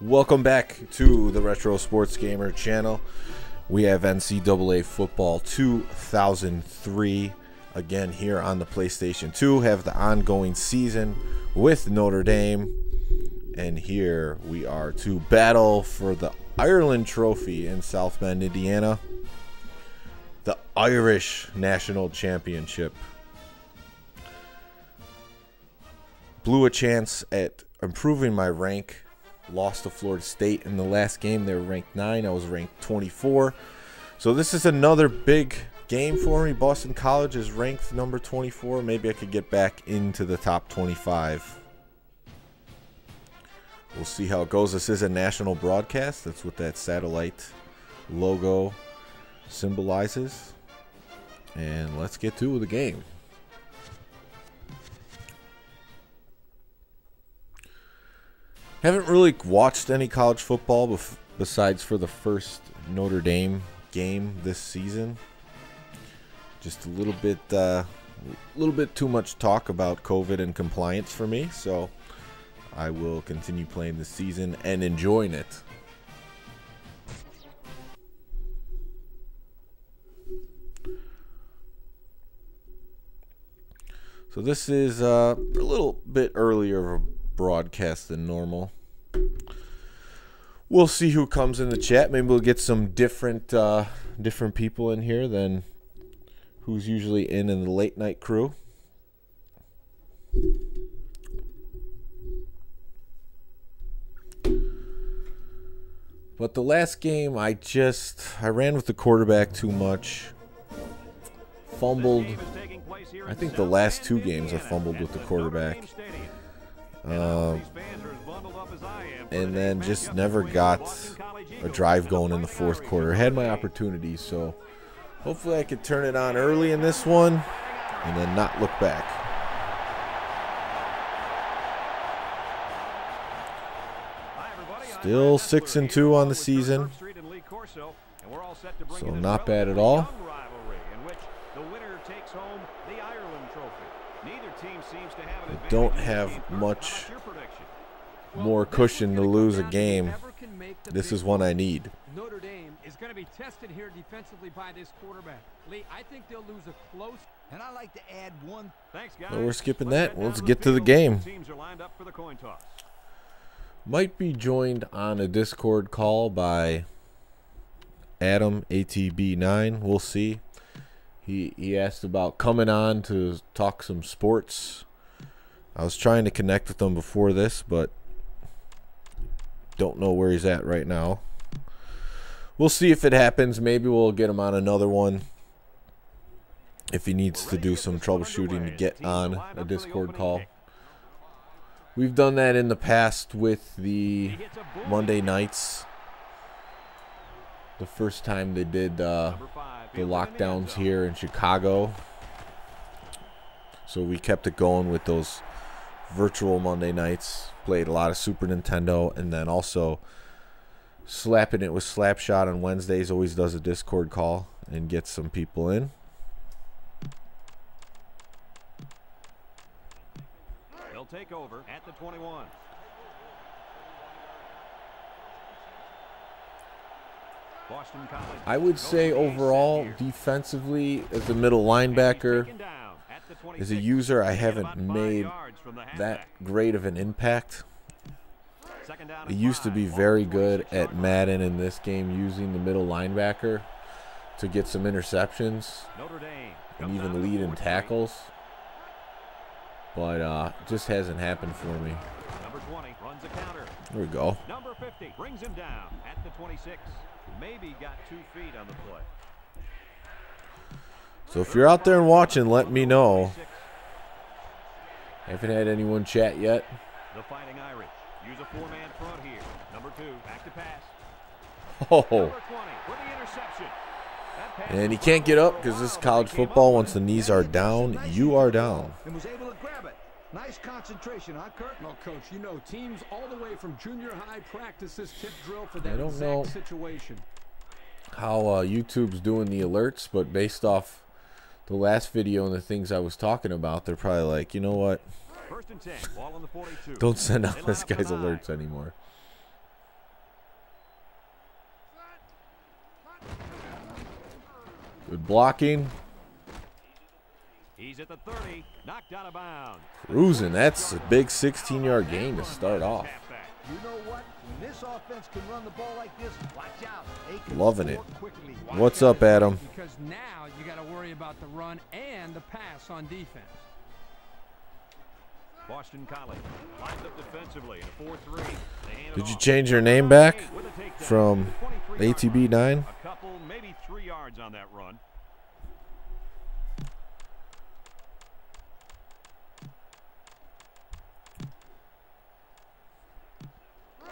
Welcome back to the Retro Sports Gamer channel. We have NCAA Football 2003 again here on the PlayStation 2. Have the ongoing season with Notre Dame. And here we are to battle for the Ireland Trophy in South Bend, Indiana. The Irish National Championship. Blew a chance at improving my rank lost to Florida State in the last game. They were ranked 9. I was ranked 24. So this is another big game for me. Boston College is ranked number 24. Maybe I could get back into the top 25. We'll see how it goes. This is a national broadcast. That's what that satellite logo symbolizes. And let's get to the game. Haven't really watched any college football bef- besides for the first Notre Dame game this season. Just a little bit, a uh, little bit too much talk about COVID and compliance for me. So I will continue playing this season and enjoying it. So this is uh, a little bit earlier broadcast than normal. We'll see who comes in the chat. Maybe we'll get some different uh, different people in here than who's usually in in the late night crew. But the last game, I just I ran with the quarterback too much. Fumbled. I think the last two games I fumbled with the quarterback. Um, and then just never got a drive going in the fourth quarter. Had my opportunities, so hopefully I could turn it on early in this one and then not look back. Still six and two on the season, so not bad at all. Don't have much more cushion to lose a game. This is one I need. Notre Dame is going to be tested here defensively by this quarterback. Lee, I think they'll lose a close. And I like to add one. Thanks, guys. we're skipping that. Let's get to the game. Might be joined on a Discord call by Adam ATB9. We'll see. He he asked about coming on to talk some sports. I was trying to connect with him before this, but don't know where he's at right now. We'll see if it happens. Maybe we'll get him on another one. If he needs to do some troubleshooting to get on a Discord call. We've done that in the past with the Monday nights. The first time they did uh, the lockdowns here in Chicago. So we kept it going with those virtual Monday nights. Played a lot of Super Nintendo, and then also slapping it with Slapshot on Wednesdays. Always does a Discord call and gets some people in. They'll take over at the 21. I would say overall, defensively, as a middle linebacker, as a user, I haven't made that great of an impact. I used to be very good at Madden in this game using the middle linebacker to get some interceptions and even lead in tackles. But uh, just hasn't happened for me. Number 20 runs a counter. There we go. Number 50 brings him down at the 26. Maybe got two feet on the play. So if you're out there and watching, let me know. Haven't had anyone chat yet. The Fighting Irish use a four-man front here. Number two, back to pass. Oh. And he can't get up because this is college football. Once the knees are down, you are down. And was able to grab it. Nice concentration, huh, Kirk? Well, Coach, you know, teams all the way from junior high practice this tip drill for that I don't know situation. how uh, YouTube's doing the alerts, but based off the last video and the things I was talking about, they're probably like, you know what? Don't send out this guy's alerts anymore. Good blocking. He's at the 30, knocked out of bounds. Cruising, that's a big 16-yard gain to start off. You know what? When this offense can run the ball like this, watch out. Loving it. What's up, Adam? Worry about the run and the pass on defense. Boston College lines up defensively in a 4-3. They hand it Did you change your name back With a takedown. from ATB 9? A couple, maybe three yards on that run.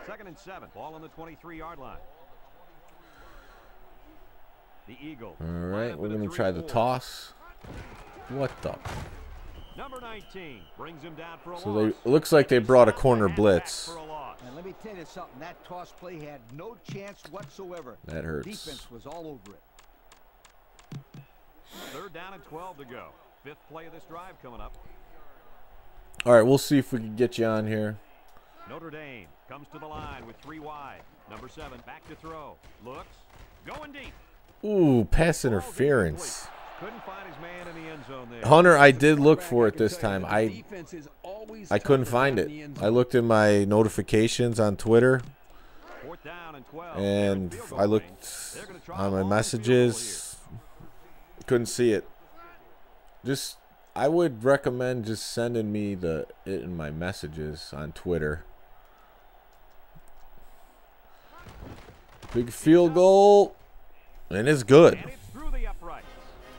Second and seven. Ball on the 23-yard line. The Eagles. All line right, up we're going to try the toss. What the? Number 19 brings him down for a So loss. they looks like they brought a corner blitz. for a loss. And let me tell you something. That toss play had no chance whatsoever. That hurts. Defense was all over it. Third down and 12 to go. Fifth play of this drive coming up. All right, we'll see if we can get you on here. Notre Dame comes to the line with three wide. Number seven back to throw. Looks. Going deep. Ooh, pass interference. incomplete. Couldn't find his man in the end zone there. Hunter, I did look for it this time. I Defense is always I couldn't find it. I looked in my notifications on Twitter and 12. and Field goal I looked They're gonna try on my long field goal messages. Couldn't see it. Just I would recommend just sending me the it in my messages on Twitter. Big field goal. And it's good. here. And it's through the uprights.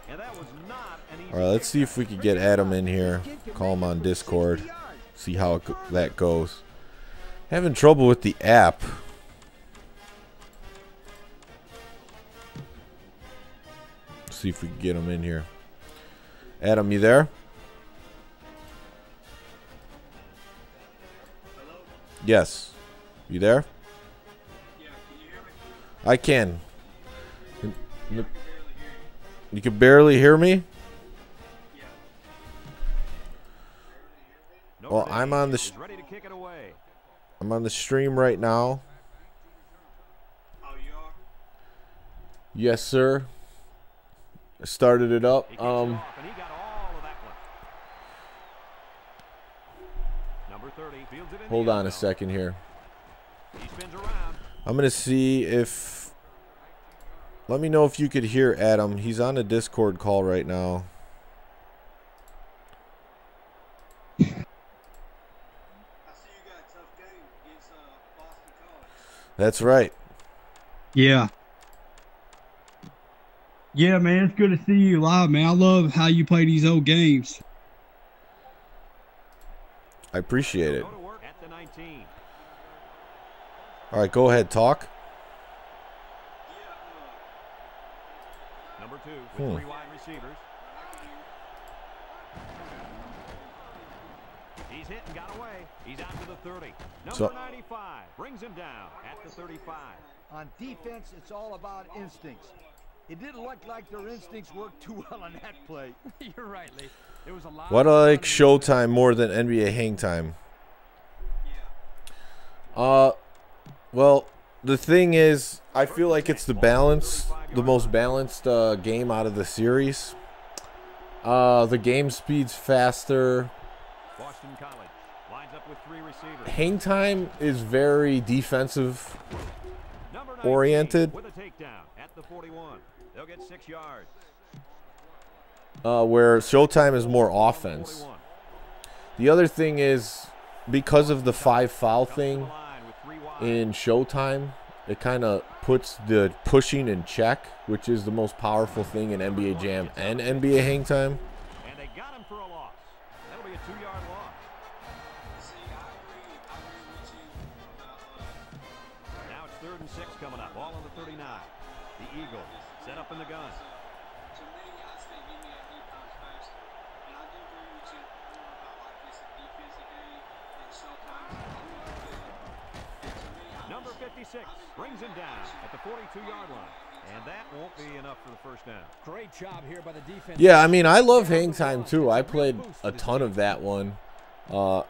And that was not an easy All right, let's see if we can get Adam in here. Call him on Discord. See how it, that goes. Having trouble with the app. See if we can get him in here. Adam, you there? Yes. You there? I can. Can- You can barely hear me? Well, I'm on the sh- ready to kick it away. I'm on the stream right now. Yes, sir. I started it up. He kicks it Um, off, and he got all of that one. Number 30 fields it in hold on a second here. He spins around. I'm gonna see if. Let me know if you could hear Adam. He's on a Discord call right now. That's right. Yeah. Yeah, man, it's good to see you live, man. I love how you play these old games. I appreciate it. Go to work at the 19. All right, go ahead. Talk. Number two with Hmm. three wide receivers. He's hit and got away. He's out to the 30. Number So- 95 brings him down at the 35. On defense, it's all about instincts. It didn't look like their instincts worked too well on that play. You're right, Lee. There was a lot. What of I like. Showtime more than NBA Hang Time? Uh, well, the thing is, I feel like it's the balance, the most balanced uh, game out of the series. Uh, the game speed's faster. Boston College lines up with three receivers. Hang Time is very defensive. Oriented. with a takedown at the 41. They'll get six yards. Uh, where Showtime is more offense. The other thing is because of the five foul Comes to the thing line with three wide. In Showtime, it kind of puts the pushing in check, which is the most powerful thing in NBA Jam and NBA Hang Time. And they got him for a loss. That'll be a two-yard loss. Now it's third and six coming up. Ball on the 39. The Eagles set up in the gun. Number 56 brings him down at the 42-yard line. And that won't be enough for the first down. Great job here by the defense. Yeah, I mean, I love Hang Time too. I played a ton of that one. Uh,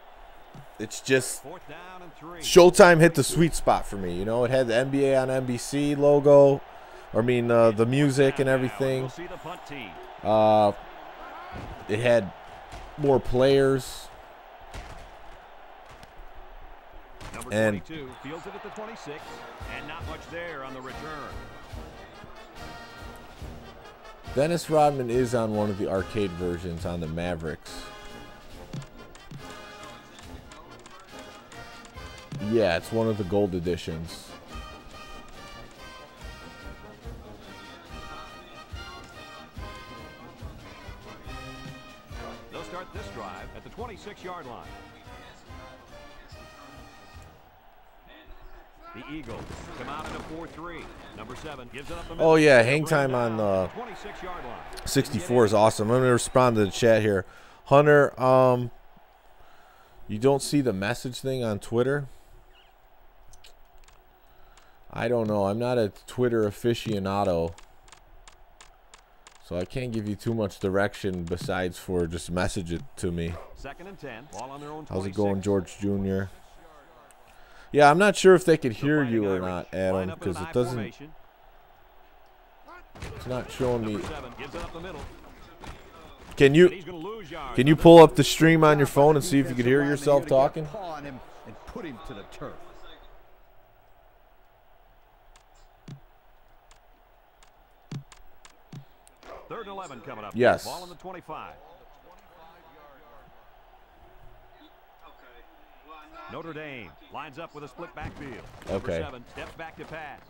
it's just Fourth down and three. Showtime hit the sweet spot for me. You know, it had the NBA on NBC logo, I mean, uh, the music and everything. We'll see the punt team. Uh, it had more players. Number And- 22 fields it at the 26, and not much there on the return. Dennis Rodman is on one of the arcade versions on the Mavericks. Yeah, it's one of the gold editions. They'll start this drive at the 26-yard line. The Eagles come out in a 4-3. Number seven gives it up the. Oh, yeah, hang time on the 26-yard line. 64 is awesome. I'm going to respond to the chat here. Hunter, um, you don't see the message thing on Twitter? I don't know. I'm not a Twitter aficionado. So I can't give you too much direction besides for just message it to me. Second and 10. Ball on their own How's it going, George Jr.? Yeah, I'm not sure if they could hear you or not, Adam, because it doesn't. It's not showing me. Number seven gives it up the middle. Can you he's going to lose yards. can you pull up the stream on your phone and see if you could hear yourself talking? Paw on him and put him to the turf. Third and 11 coming up. Yes. Ball on the 25. Notre Dame lines up with a split backfield. Number Okay. seven steps back to pass.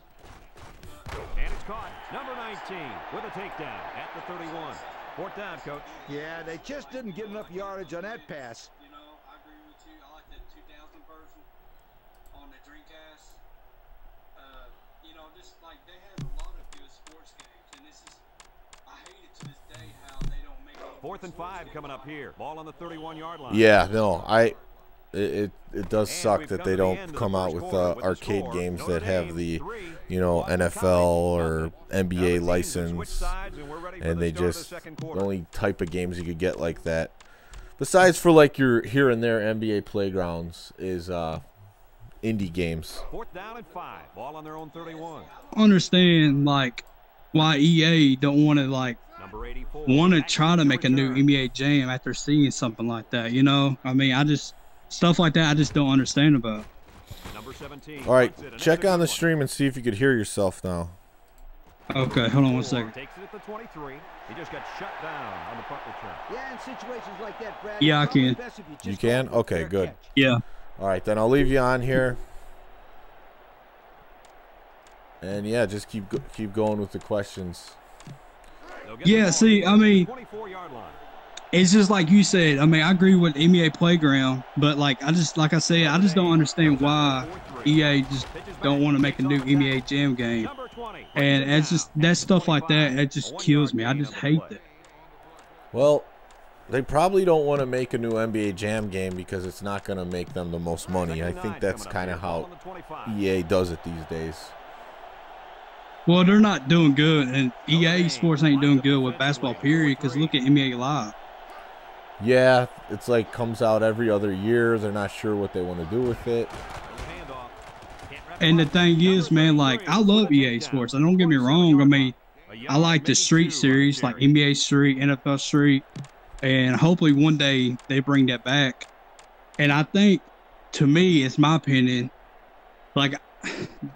And it's caught. Number 19 with a takedown at the 31. Fourth down, coach. Yeah, they just didn't get enough yardage on that pass. You know, I agree with you. I like the 2000 version on the Dreamcast. Uh, you know, just like they have a lot of good sports games, and this is, I hate it to this day how they don't make any Fourth and five coming up here. Ball on the 31 yard line. Yeah, no, I. It, it it does And suck that they don't the come out with uh, with arcade score. games Notre that have the three, you know NFL or nothing. Now the NBA teams have switched license, sides, and we're ready for and the they start the just the only type of games you could get like that. Besides for like your here and there NBA playgrounds is uh indie games. Fourth down and five. Ball on their own 31. Understand like why EA don't want to like want to try to make a new return. NBA Jam after seeing something like that. You know, I mean, I just stuff like that. I just don't understand about. Number 17. All right, punts it, and check on the one. stream and see if you could hear yourself now. Okay, hold on one second. Takes it at the 23. He just got shut down on the punt return. Yeah, in situations like that, Brad. Yeah, I can. you, You can? go for a Okay, good. catch. Yeah. All right, then I'll leave you on here. And yeah, just keep go- keep going with the questions. They'll get the Yeah, see, I mean- 24-yard line. It's just like you said. I mean, I agree with NBA Playground, but like I just like I said, I just don't understand why EA just don't want to make a new NBA Jam game. And it's just that stuff like that. It just kills me. I just hate that. Well, they probably don't want to make a new NBA Jam game because it's not going to make them the most money. I think that's kind of how EA does it these days. Well, they're not doing good, and EA Sports ain't doing good with basketball. Period. Because look at NBA Live. Yeah, it's like comes out every other year. They're not sure what they want to do with it. And the thing is, man, like I love EA Sports. I don't get me wrong. I mean, I like the Street series, like NBA Street, NFL Street, and hopefully one day they bring that back. And I think, to me, it's my opinion. Like,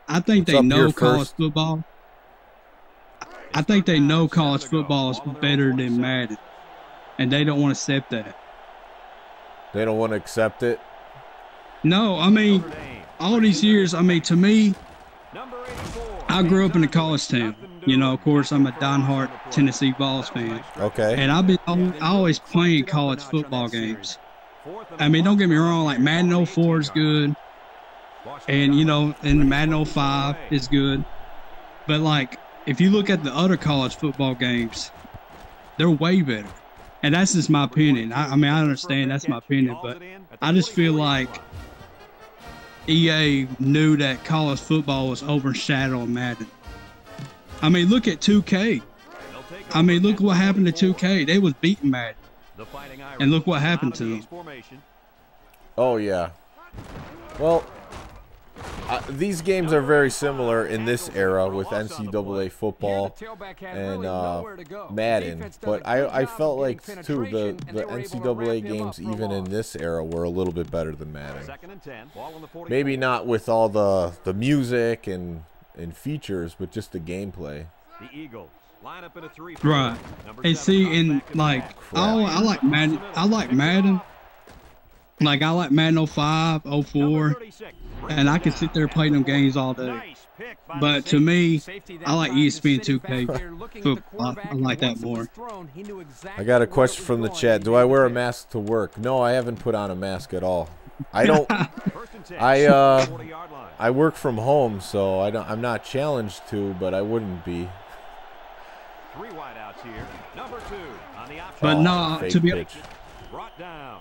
I think What's they know college football. I think they know college football is better than Madden, and they don't want to accept that. They don't want to accept it. No, I mean, all these years, I mean, to me, I grew up in a college town. You know, of course, I'm a diehard Tennessee Vols fan. Okay. And I've been I always playing college football games. I mean, don't get me wrong, like Madden 04 is good. And, you know, and Madden 05 is good. But, like, if you look at the other college football games, they're way better. And that's just my opinion. I, I mean, I understand that's my opinion, but I just feel like EA knew that college football was overshadowing Madden. I mean, look at 2K. I mean, look what happened to 2K. They was beating Madden. And look what happened to them. Oh yeah. Well, uh, these games are very similar in this era with NCAA football and uh, Madden. But I, I felt like too the the NCAA games even in this era were a little bit better than Madden. Maybe not with all the the music and and features, but just the gameplay. The Eagles line up in a three. Right. And see, in like, oh, I like Madden. I like Madden. Like I like Madden 05, 04, and I can sit there playing them games all day. But to me, I like ESPN 2K football. I like that more. I got a question from the chat. Do I wear a mask to work? No, I haven't put on a mask at all. I don't. I uh, I work from home, so I don't. I'm not challenged to, but I wouldn't be. Three wideouts here. Number two on the option. But Oh, no, to be pitch.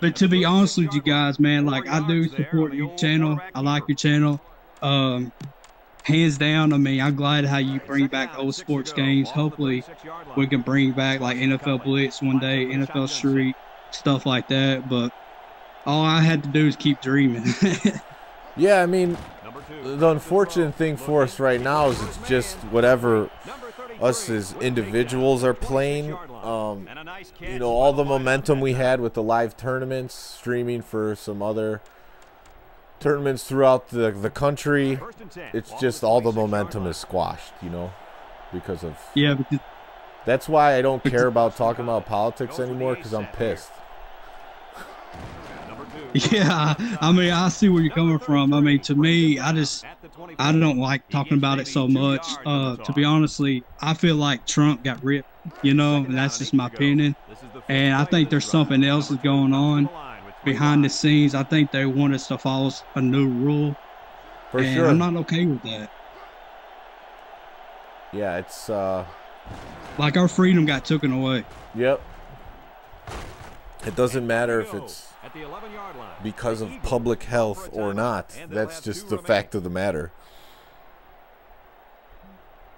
Brought down. But to be honest with you guys, man, like I do support your channel. I like your channel. Um, hands down. I mean, I'm glad how you bring back old sports games. Hopefully, we can bring back like NFL Blitz one day, NFL Street, stuff like that. But all I had to do is keep dreaming. Yeah, I mean, Number two. the unfortunate thing for us right now is it's just whatever us as individuals are playing. Um, And a nice you know, all the momentum we had with the live tournaments, streaming for some other tournaments throughout the the country. First and 10. It's just all the momentum is squashed, you know, because of. yeah, because That's why I don't care about talking about politics anymore because I'm pissed. Yeah, I mean, I see where you're coming from. I mean, to me, I just At the 24. I don't like talking about it so much. Uh, to be honestly, I feel like Trump got ripped, you know, and that's just my opinion. This is the And I think there's something else is going on behind the scenes. I think they want us to follow a new rule, For and sure. I'm not okay with that. yeah, it's. uh Like our freedom got taken away. Yep. It doesn't matter if it's at the 11-yard line. because of public health or not. That's just the fact of the matter.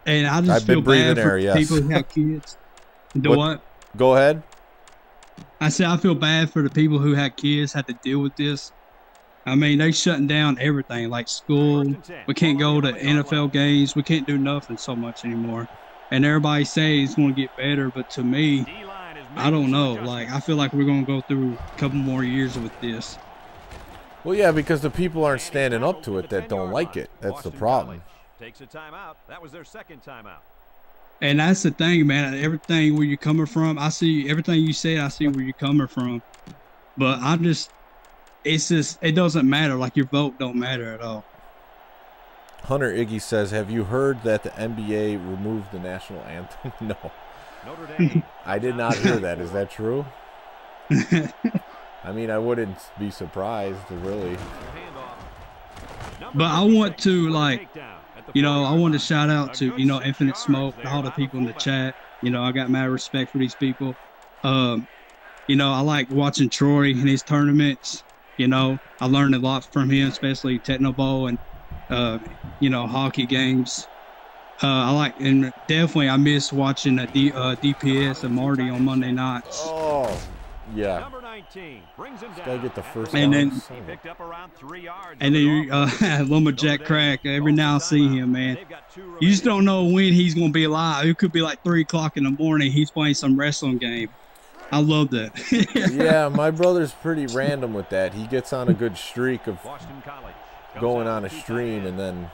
And I just I've feel bad for air, yes. people who have kids. Do What- what? Go ahead. I said I feel bad for the people who had kids had to deal with this. I mean, they shutting down everything like school. We can't go to NFL games. We can't do nothing so much anymore. And everybody says it's going to get better, but to me, I don't know. Like I feel like we're going to go through a couple more years with this. Well, yeah, because the people aren't standing up to it that don't like it. That's the problem. College Takes a timeout. That was their second timeout. And that's the thing, man. Everything where you're coming from, I see everything you say. I see where you're coming from, but I'm just, it's just, it doesn't matter. Like your vote don't matter at all. Hunter Iggy says, "Have you heard that the NBA removed the national anthem?" no, Notre Dame. I did not hear that. Is that true? I mean, I wouldn't be surprised, really. But I want to, like, takedown at the You know, I want to shout out to you know Infinite Smoke, all the people in the chat. You know, I got mad respect for these people. Um, you know, I like watching Troy in his tournaments. You know, I learned a lot from him, especially Tecmo Bowl and uh, you know hockey games. Uh, I like and definitely I miss watching uh, D, uh, DPS and Marty on Monday nights. Oh, yeah. Number 19 brings him Gotta get the first And then- He picked up around three yards. And then uh, Lumberjack Crack. Every now I see him, man. You just don't know when he's gonna be alive. It could be like three o'clock in the morning. He's playing some wrestling game. I love that. yeah, my brother's pretty random with that. He gets on a good streak of Boston College comes going on a with two tight stream, and then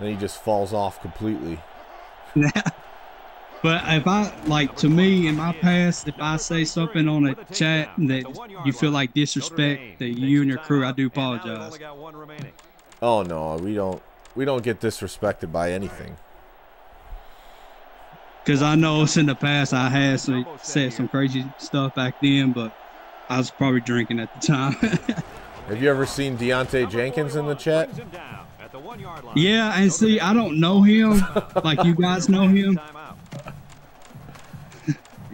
then he just falls off completely. But if I like to me in my past, if I say something on a chat that you feel like disrespect that you and your crew, I do And now they've apologize. only got one remaining. Oh no, we don't we don't get disrespected by anything. Because I know it's in the past I had some, said some crazy stuff back then, but I was probably drinking at the time. Have you ever seen Deontay Jenkins in the chat? Brings him down at the one-yard line. yeah, and see, I don't know him like you guys know him.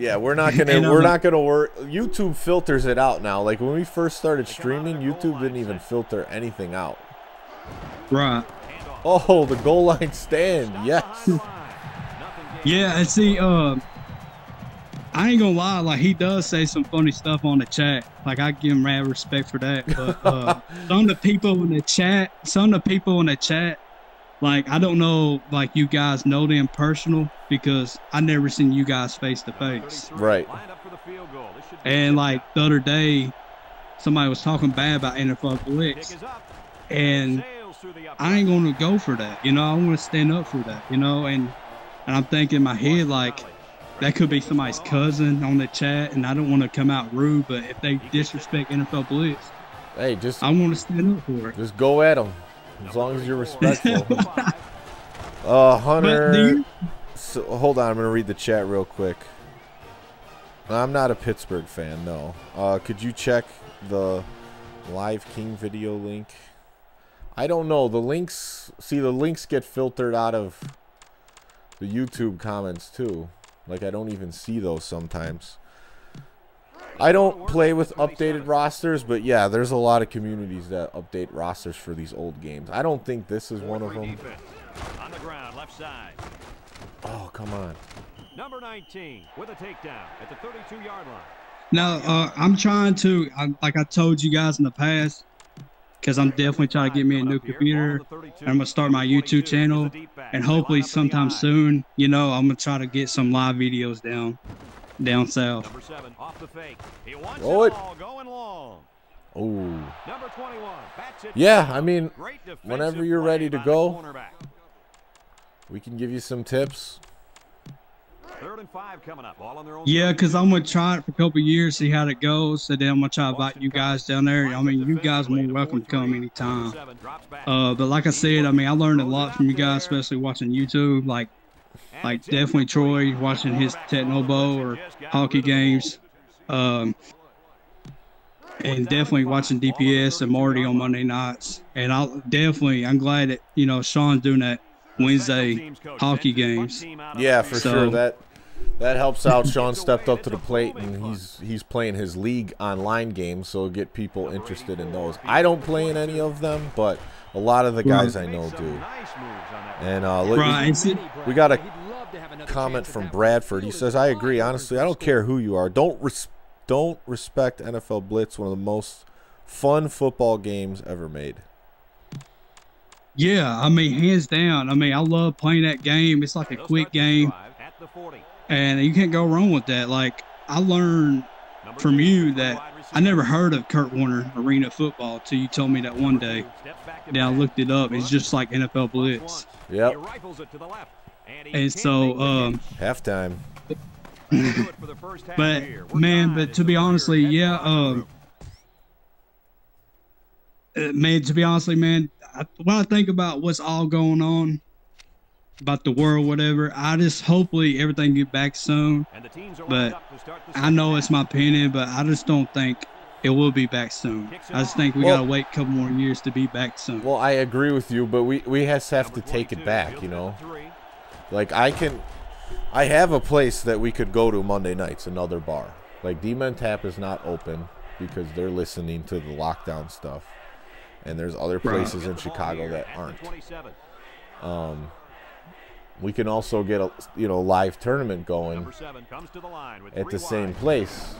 Yeah, we're not gonna And, um, we're not gonna work. YouTube filters it out now. Like when we first started streaming, YouTube didn't even filter anything out. Right. Oh, the goal line stand. Yes. Behind the line. Nothing gained. Yeah, and see, uh, I ain't gonna lie, like he does say some funny stuff on the chat. Like I give him mad respect for that. But uh, some of the people in the chat, some of the people in the chat, like I don't know, like you guys know them personal because I never seen you guys face to face. Right. Lined up for the field goal. This should be And like the other day, somebody was talking bad about NFL Blitz, Kick is up. and Sails through the I ain't gonna go for that. You know, I want to stand up for that. You know, and and I'm thinking in my head like that could be somebody's cousin on the chat, and I don't want to come out rude, but if they disrespect NFL Blitz, Hey, just I want to stand up for it. just go at them, as long as you're respectful. Uh, Hunter. So, hold on, I'm gonna read the chat real quick. I'm not a Pittsburgh fan, no. Uh, could you check the live King video link? I don't know. The links, see, the links get filtered out of the YouTube comments too. Like I don't even see those sometimes. I don't play with updated rosters, but yeah, there's a lot of communities that update rosters for these old games. I don't think this is one of them. On the ground, left side. Oh, come on. Number 19 with a takedown at the 32-yard line. now, uh, I'm trying to, I, like I told you guys in the past, because I'm definitely trying to get me a new computer. I'm gonna start my YouTube channel, and hopefully sometime soon, you know, I'm gonna try to get some live videos down, down south. Number seven off the fake. He wants Roll it it. all going long. Oh. Number 21 bats it Yeah. I mean, whenever you're ready to go. We can give you some tips. Third and five coming up. All on their own. Yeah, because I'm gonna try it for a couple years, see how it goes. So then I'm gonna try to invite you guys down there. I mean, you guys are more welcome to come anytime. Seven drops back. Uh, but like I said, I mean, I learned a lot from you guys, especially watching YouTube. Like, And like definitely Troy watching his Tecmo Bowl or hockey games. Um, and definitely watching DPS and Marty on Monday nights. And I'll definitely, I'm glad that you know Sean's doing that Wednesday hockey games. Yeah, for So- sure. That that helps out. Sean stepped up to the plate and he's he's playing his league online games, so get people interested in those. I don't play in any of them, but a lot of the guys I know do. And uh, look, Right. see- we got a comment from Bradford. He says, "I agree. Honestly, I don't care who you are. Don't res- don't respect NFL Blitz. One of the most fun football games ever made." Yeah, I mean, hands down. I mean, I love playing that game. It's like a quick game, and you can't go wrong with that. Like, I learned from you that I never heard of Kurt Warner Arena Football until you told me that one day. Then I looked it up. It's just like NFL Blitz. Yep. And so, um, Halftime. but man, but to be honestly, yeah, um, uh, man, to be honestly, man, I, when I think about what's all going on about the world, whatever, I just hopefully everything get back soon. But I know it's my opinion, but I just don't think it will be back soon. I just think we Well- gotta wait a couple more years to be back soon. Well, I agree with you, but we we has have to take it back, you know. Like I can, I have a place that we could go to Monday nights, another bar. Like D-Men Tap is not open because they're listening to the lockdown stuff, and there's other places in Chicago that aren't. Um, we can also get a you know live tournament going at the same place.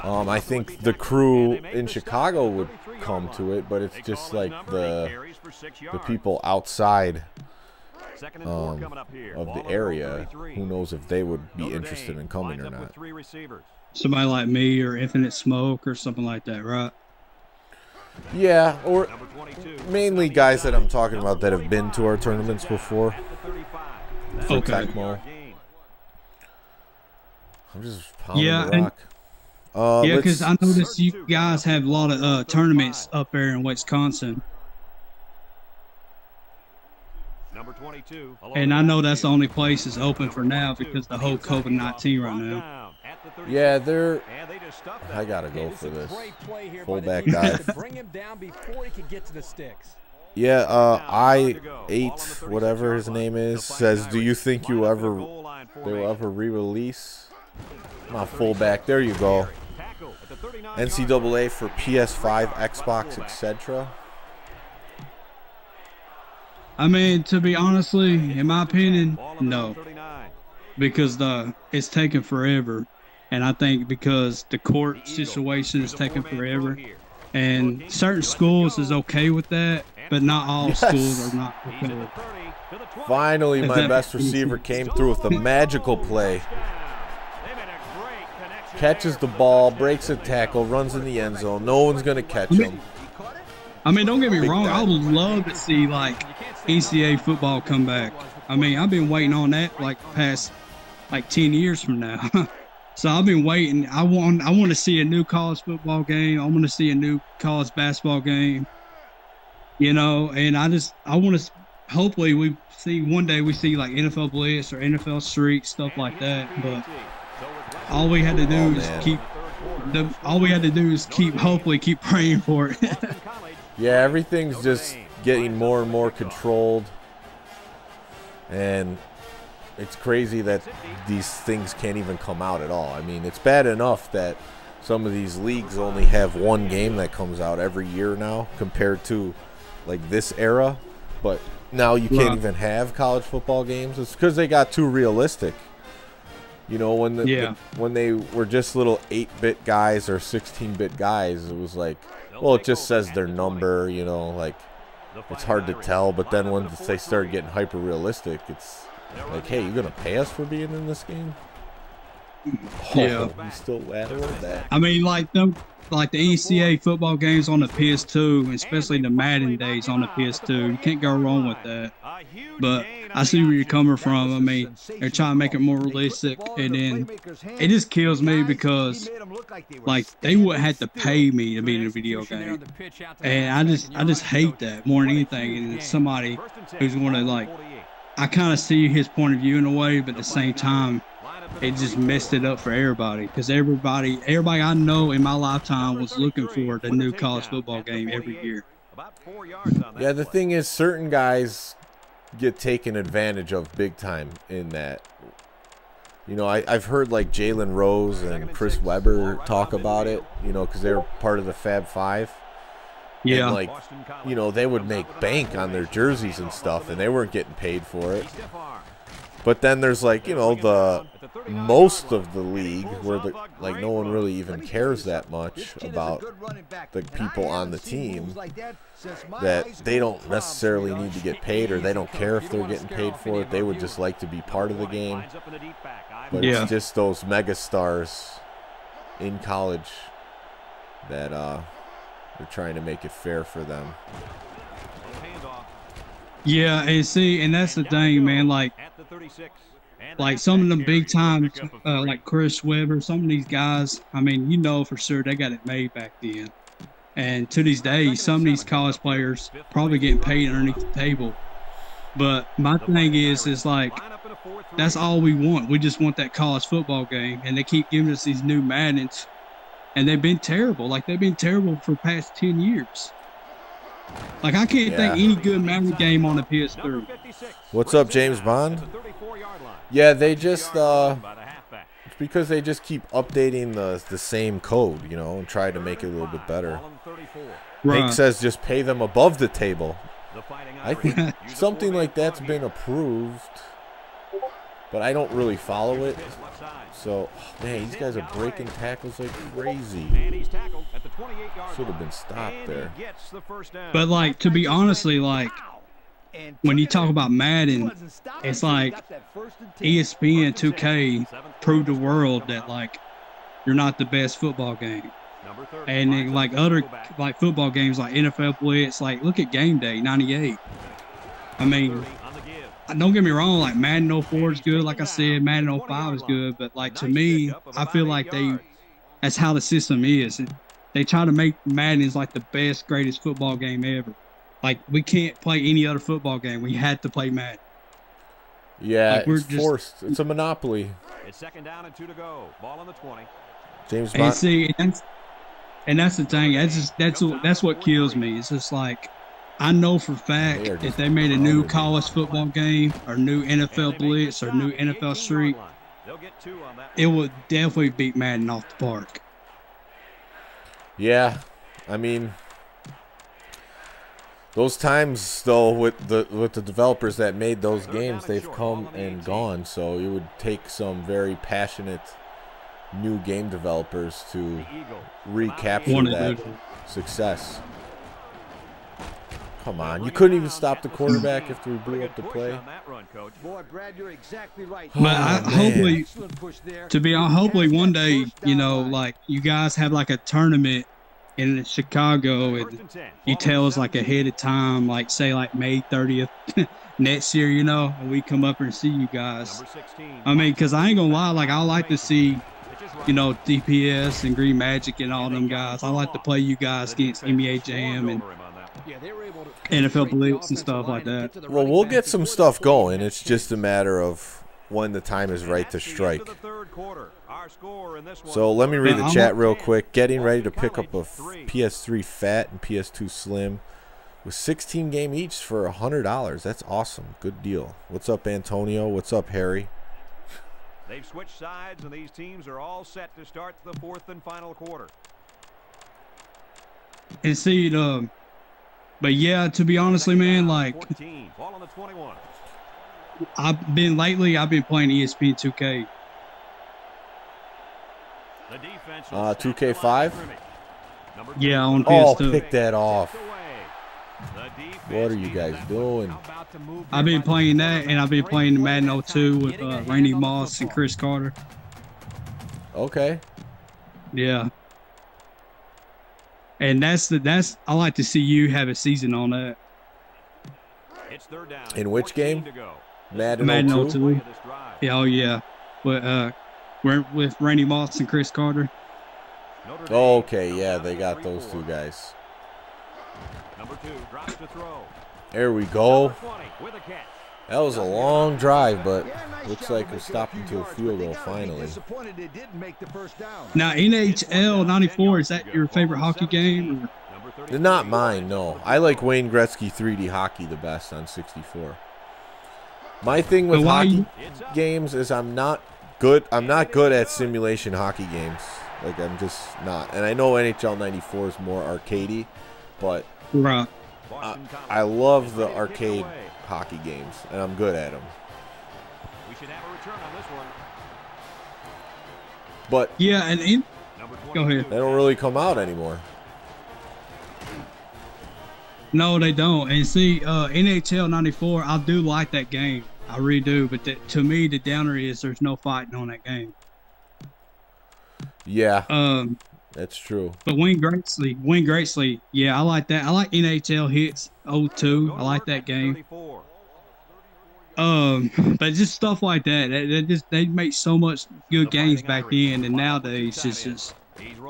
Um, I think the crew in Chicago would come to it, but it's just like the the people outside um, of the area. Who knows if they would be interested in coming or not? Somebody like me or Infinite Smoke or something like that, right? Yeah, or mainly guys that I'm talking about that have been to our tournaments before. For Okay. Tecmo. I'm just pounding Yeah, the and- Uh, yeah, because I noticed you guys have a lot of uh, tournaments up there in Wisconsin, Number 22. And I know that's the only place that's open for now because the whole COVID nineteen right now. Yeah, they're. And they just stuffed I gotta go for this. Great play here by the Fullback defense dive. to bring him down before he could get to the sticks. Yeah, uh, I eight whatever his name is says, "Do you think you ever they will ever re-release?" My fullback. There you go. NCAA for PS5, Xbox, etc. I mean, to be honestly, in my opinion, no. because the it's taken forever, and I think because the court situation is taking forever, and certain schools is okay with that, but not all Yes. schools are not okay with it. Finally, Is my best receiver came through with a magical play. Catches the ball, breaks a tackle, runs in the end zone. No one's going to catch him. I mean, don't get me wrong. I would love to see like NCAA football comeback. I mean, I've been waiting on that like past like ten years from now. so I've been waiting. I want I want to see a new college football game. I want to see a new college basketball game. You know, and I just I want to. Hopefully, we see one day we see like NFL Blitz or NFL Street stuff like that. But all we had to do Oh, is man. keep. The, all we had to do is keep hopefully keep praying for it. Yeah, everything's just getting more and more controlled. And it's crazy that these things can't even come out at all. I mean, it's bad enough that some of these leagues only have one game that comes out every year now compared to like this era. But now you can't even have college football games. It's because they got too realistic. You know, when the, Yeah. the- when they were just little 8-bit guys or 16-bit guys, it was like, well, it just says their number, you know, like it's hard to tell. But then once they start getting hyper realistic, it's like, hey, you're gonna pay us for being in this game? Yeah. Oh, still laugh at that? I mean, like them, like the NCAA football games on the PS2, especially the Madden days on the PS2. You can't go wrong with that. But I see where you're coming from. I mean, they're trying to make it more realistic, and then it just kills me because, like, they would have to pay me to be in a video game, and I just, I just hate that more than anything. And somebody who's going to like, I kind of see his point of view in a way, but at the same time, it just messed it up for everybody because everybody everybody I know in my lifetime was looking for the new college football game every year. Yeah, the thing is, certain guys get taken advantage of big time in that. You know, I, I've heard like Jalen Rose and Chris Webber talk about it, you know, because they're part of the Fab Five. Yeah. And like, you know, they would make bank on their jerseys and stuff, and they weren't getting paid for it. But then there's like, you know, the most of the league where the like no one really even cares that much about the people on the team that they don't necessarily need to get paid or they don't care if they're getting paid for it. They would just like to be part of the game. But Yeah. it's just those mega stars in college that uh they're trying to make it fair for them. Yeah, and see, and that's the thing, man. Like, like some of them big time, uh, like Chris Webber, some of these guys. I mean, you know for sure they got it made back then. And to these days, some of these college players probably getting paid underneath the table. But my thing is, is like that's all we want. We just want that college football game, and they keep giving us these new Maddens, and they've been terrible. Like they've been terrible for the past ten years. Like I can't think any good Madden game on the PS3. What's up, James Bond? Yeah, they just uh it's because they just keep updating the the same code, you know, and try to make it a little bit better. Hank says just pay them above the table. I think something like that's been approved, but I don't really follow it. So, oh, man, these guys are breaking tackles like crazy. Should have been stopped there. But like to be honestly, like when you talk about Madden, it's like ESPN 2K proved the world that like you're not the best football game. And then, like other like football games like NFL Blitz, like look at Game Day '98. I mean, don't get me wrong, like Madden 04 is good, like I said, Madden 05 is good, but like to me, I feel like they that's how the system is. They try to make Madden is like the best, greatest football game ever. Like we can't play any other football game. We had to play Madden. Yeah, Like, we're it's just- forced. It's a monopoly. It's second down and two to go. Ball on the 20. James And Bond. see, and that's and that's the thing. That's just that's what that's what kills me. It's just like I know for fact They if they made a new college football game or new NFL Blitz or new NFL Street, get two on that. it would definitely beat Madden off the park. Yeah, I mean, Those times though with the with the developers that made those games, they've come and gone. So it would take some very passionate new game developers to recapture that success. Come on, you couldn't even stop the quarterback after we blew up the play. Boy, Brad, you're exactly right. But I, Oh, hopefully, Excellent push there. to be honest, hopefully one day, you know, like you guys have like a tournament in Chicago and you tell us like ahead of time, like say like May 30th next year, you know, and we come up and see you guys. I mean, because I ain't gonna lie, like I like to see, you know, DPS and Green Magic and all them guys. I like to play you guys against NBA Jam and Yeah, they were able to NFL Blitz and stuff like that. Well, we'll get some stuff going. It's just a matter of when the time is right to strike. So let me read the chat real quick. Getting ready to pick up a f- PS3 Fat and PS2 Slim with 16 game each for $100. That's awesome. Good deal. What's up, Antonio? What's up, Harry? They've switched sides, and these teams are all set to start the fourth and final quarter. And see, um, but yeah, to be honestly, man, like 14, ball on the 21. I've been lately, I've been playing ESPN 2K. The defense will Uh, 2K5? line of scrimmage. Number Yeah, two, on Oh, PS2. pick that off. away. The defense What are you guys doing? about to move I've been playing that, and I've been playing the Madden 02 with uh, Randy Moss and Cris Carter. Okay. Yeah. And that's the that's I like to see you have a season on that. It's third down. In which game? Madden, Madden 02? 02. Play of this drive. Yeah, oh yeah, with uh, we're with Randy Moss and Cris Carter. Oh, okay, yeah, they got those two guys. Number two drops to throw. There we go. Number 20 with a catch. That was a long drive, but looks like we making stopped a few into a field but goal finally. Disappointed they didn't make the first down. Now NHL '94 is that your favorite hockey game? Or? Number 33. Not mine, no. I like Wayne Gretzky 3D hockey the best on 64. My thing with hockey you- It's up. games is I'm not good. I'm not good at simulation hockey games. Like I'm just not. And I know NHL 94 is more arcadey, but Right. I, I love the arcade hockey games, and I'm good at them. We should have a return on this one. But Yeah, and in, Go ahead. they don't really come out anymore. no, they don't. And see, uh, NHL '94, I do like that game. I really do. But that, to me, the downer is there's no fighting on that game. Yeah, Um, that's true. But Wayne Gretzky, Wayne Gretzky, yeah, I like that. I like NHL Hitz 02. I like that game. Um, but just stuff like that. They, they just they make so much good The games back Irish. then, and Final nowadays it's just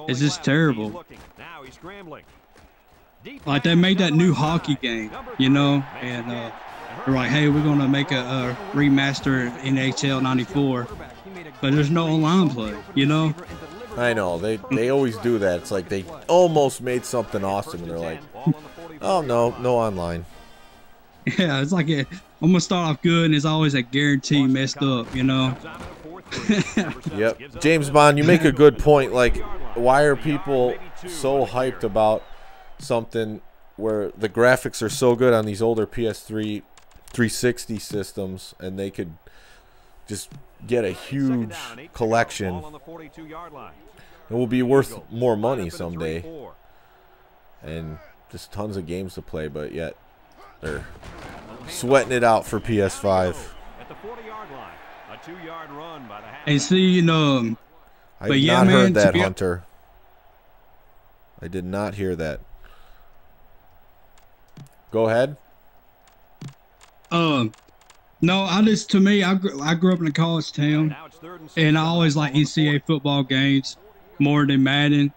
it's just terrible. He's looking. Now he's scrambling. Deep like they made that new hockey game, you know, and uh, catch. They're like, hey, we're gonna make a, a remaster NHL '94, but there's no online play, you know. I know they they always do that. It's like they almost made something awesome, and they're like, Ball on the 45 oh no, no online. Yeah, it's like a, I'm gonna start off good, and it's always a guarantee messed up, you know. Comes out in a 4-3. Number seven Yep. James Bond, you make a good point. Like, why are people so on the carry. hyped about something where the graphics are so good on these older PS3 360 systems and they could just get a huge down and eight to go. collection Ball on the 42-yard line. it will be worth more money up in a someday and just tons of games to play, but yet they're sweating it out for PS5. At the 40-yard line, a two-yard run by the half. And see, you know, I But did yeah, not man, heard that, Hunter. I did not hear that. Go ahead. Um, no, I just to me, I grew, I grew up in a college town. Now it's third and I always like Ball on the NCAA football games more than Madden.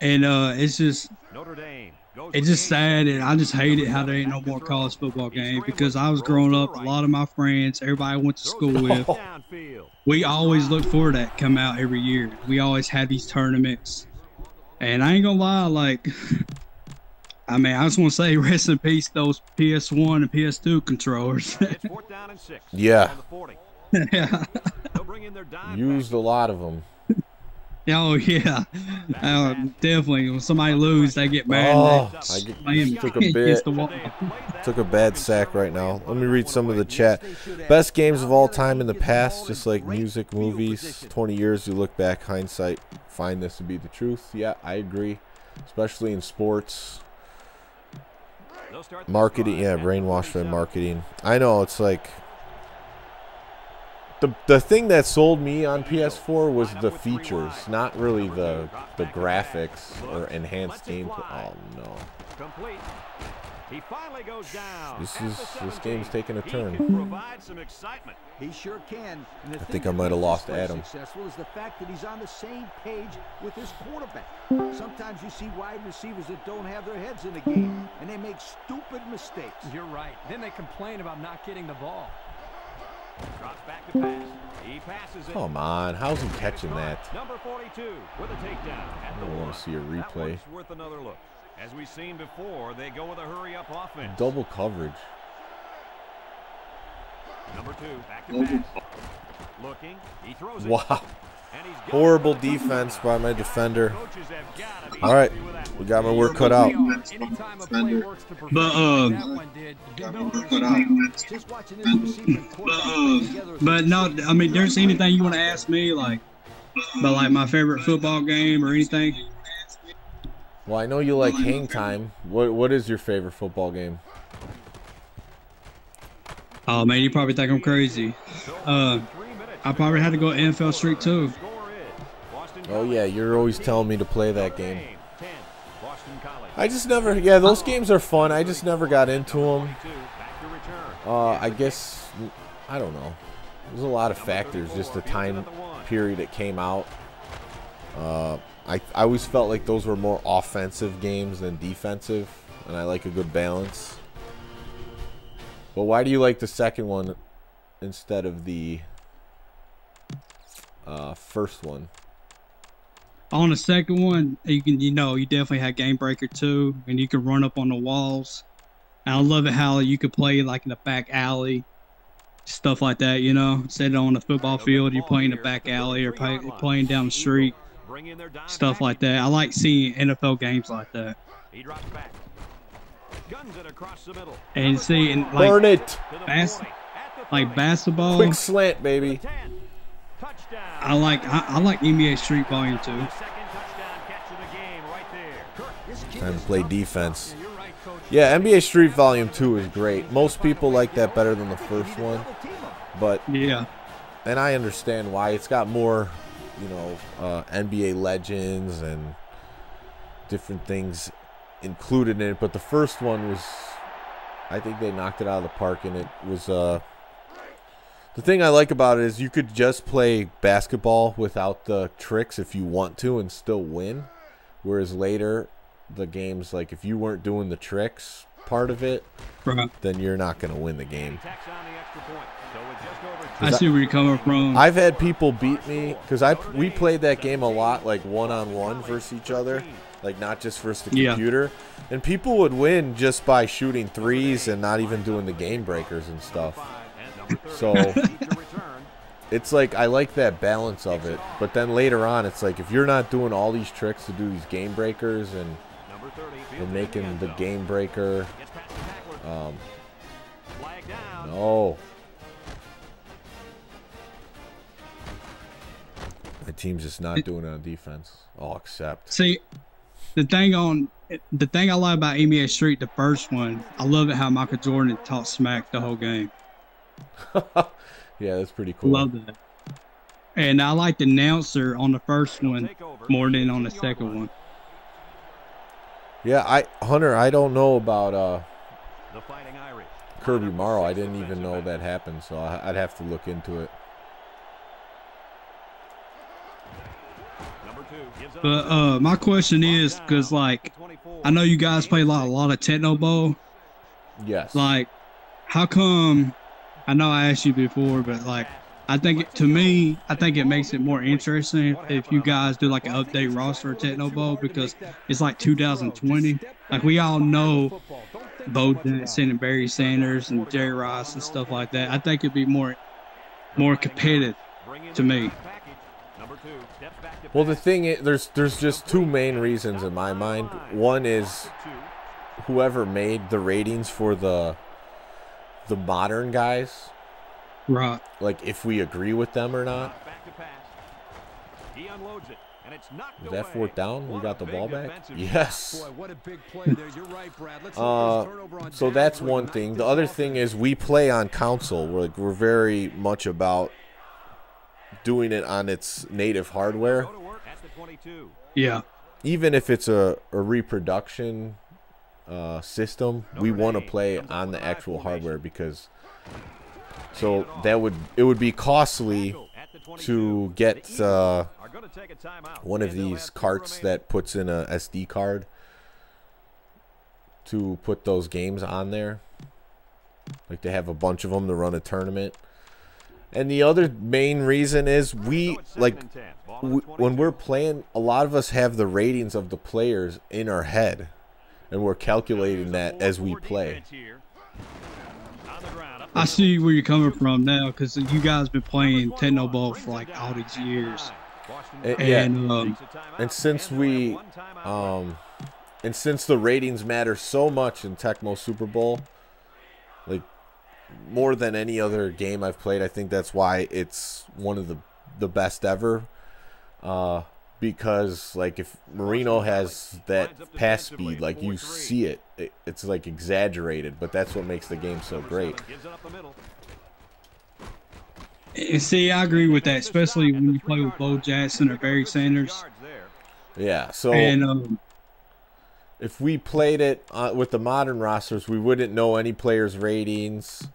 And uh, it's just Notre Dame goes it's just sad, and I just hate it how there ain't no more back to throw. college football He's games because I was growing up. A lot of my friends, everybody I went to school with, we always look for that come out every year. We always had these tournaments, and I ain't gonna lie, like. I mean, I just want to say rest in peace those PS1 and PS2 controllers. It's fourth down and six. Yeah. On the 40. yeah. They'll bring in their dime Used a lot of them. Oh yeah, uh, definitely. When somebody lose, they get mad. Oh, I they get- slam took a against bit. Took a bad sack right now. Let me read some of the chat. Best games of all time in the past, just like music, movies. 20 years, you look back, hindsight, find this to be the truth. Yeah, I agree. Especially in sports. Marketing, yeah, brainwashed by marketing. I know, it's like. The, the thing that sold me on PS4 was the features, not really the the graphics or enhanced gameplay. Oh no. Complete. He finally goes down. This is- this game's taking a turn. provide some excitement. He sure can. And I think I might have lost this play Adam. Successful is the fact that he's on the same page with his quarterback. Sometimes you see wide receivers that don't have their heads in the game, and they make stupid mistakes. You're right. Then they complain about not getting the ball. Drops back to pass. He passes it. Come on, how's he catching that? Number 42 with a takedown I don't wanna see a That replay. one's worth another look. As we've seen before, they go with a hurry-up offense. Double coverage. Number two, back to pass. Looking, he throws it. Wow. And he's got Horrible it for the defense by my defender. Coaches have gotta be All right, happy with that we got my work cut out. Anytime a play works to perfection But, um, like that one did, you know there's But, Just watching this receiver and quarterback play together is but no, I mean, there's anything you want to ask me, like, about like my favorite football game or anything? Well, I know you like hang time. What What is your favorite football game? Oh man, you probably think I'm crazy. Uh, I probably had to go NFL Street too. Score is Boston Oh yeah, you're always telling me to play that game. Game 10, Boston College. I just never. Yeah, those games are fun. I just never got into them. 22, back to return. Uh, I guess I don't know. There's a lot of factors. Just the time period it came out. Uh, I I always felt like those were more offensive games than defensive, and I like a good balance. But why do you like the second one instead of the uh, first one? On the second one, you can you know you definitely had Game Breaker two, and you can run up on the walls. And I love it how you could play like in the back alley, stuff like that. You know, instead of on the football field, you're playing in the back alley or play, playing down the street, Bring in their dime stuff like that. I like seeing NFL games like that. He drops back. Guns it across the middle. And Number see, and 21 Burn like it! bas- 40, at the like 30, basketball, Quick slant, baby. I like I, I like NBA Street Volume two. The second touchdown catch of the game right there. This kid Time to play defense. You're right, coach. Yeah, NBA Street Volume 2 is great. Most people like that better than the first one, Double team him. but Yeah, and I understand why. It's got more, you know, uh, NBA legends and different things included in it. But the first one was, I think they knocked it out of the park, and it was. Uh, the thing I like about it is you could just play basketball without the tricks if you want to and still win. Whereas later, the games like if you weren't doing the tricks part of it, right. then you're not going to win the game. I see where you're coming from. I've had people beat me because I we played that game a lot, like one on one versus each other, like not just versus the Yeah. computer. And people would win just by shooting threes and not even doing the game breakers and stuff. and number 30. So Each a return. it's like I like that balance of it. But then later on, it's like if you're not doing all these tricks to do these game breakers and Number 30. you're fields it in making the game breaker, Gets past the tackler. um, no. My team's just not doing it on defense. I'll accept. See, the thing on the thing I like about NBA Street, the first one, I love it how Michael Jordan talked smack the whole game. Yeah, that's pretty cool. Love that. And I like the announcer on the first one Take more than on the second one. Yeah, I Hunter, I don't know about uh, The Fighting Irish. Kirby Morrow. I didn't even know that happened, so I'd have to look into it. Number two gives up But uh, my question is, cause like I know you guys play a lot, a lot of Tecmo Bowl. Yes. Like, how come? I know I asked you before, but like, I think it, to me, I think it makes it more interesting if you guys do like an update roster of Tecmo Bowl because it's like 2020. Like we all know Bo Jackson and Barry Sanders and Jerry Rice and stuff like that. I think it'd be more, more competitive to me. package. Number two steps back to Well, the thing is, there's there's just two main reasons in my mind. One is whoever made the ratings for the the modern guys, Right. like if we agree with them or not. Back. He unloads it, and it's knocked Is that fourth down? We got the ball back. Yes. Boy, what a big play there. You're right, Brad. Let's hope Uh, this turnover on so that's one ignite thing. The other thing is we play on console. We're like we're very much about doing it on its native hardware, Yeah. even if it's a, a reproduction uh, system. We want to play on the actual hardware because so that would it would be costly At the 22. to get uh, Are gonna take a timeout, one of these carts that puts in a SD card to put those games on there. Like to have a bunch of them to run a tournament. And the other main reason is we So it's second like and 10. Ball on w- the when we're playing, a lot of us have the ratings of the players in our head, and we're calculating that as we play. I see where you're coming from now because you guys been playing Tecmo Bowl for like all these years. Eh, yeah. And um, And since we, um, and since the ratings matter so much in Tecmo Super Bowl, like more than any other game I've played, I think that's why it's one of the the best ever. Uh, because like if Marino has that pass speed, like you see it, it, it's like exaggerated, but that's what makes the game so great. Gives it up the middle. and see, I agree with that, especially when you play with Bo Jackson or Barry Sanders. Yeah. So And um, if we played it uh, with the modern rosters, we wouldn't know any players' ratings,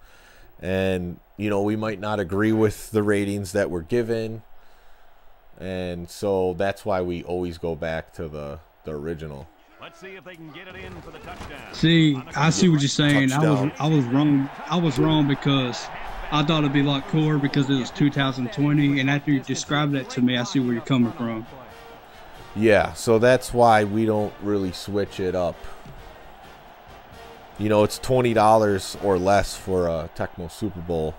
and you know we might not agree with the ratings that were given, and so that's why we always go back to the the original. Let's see if they can get it in for the touchdown. see, I see what you're saying. I was I was wrong. I was wrong because I thought it'd be a lot cooler because it was 2020. And after you described that to me, I see where you're coming from. Yeah, so that's why we don't really switch it up. You know, it's twenty dollars or less for a Tecmo Super Bowl